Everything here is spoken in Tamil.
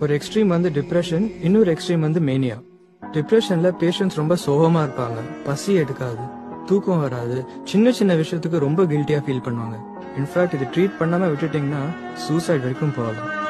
ஒரு எக்ஸ்ட்ரீம் வந்து டிப்ரெஷன் இன்னொரு எக்ஸ்ட்ரீம் வந்து மேனியா டிப்ரெஷன்ல பேஷண்ட்ஸ் ரொம்ப சோகமா இருப்பாங்க. பசி எடுக்காது தூக்கம் வராது. சின்ன சின்ன விஷயத்துக்கு ரொம்ப கில்ட்டியா ஃபீல் பண்ணுவாங்க. இன்ஃபேக்ட் இது ட்ரீட் பண்ணாம விட்டுட்டீங்கன்னா சூசைட் வரைக்கும் போகலாம்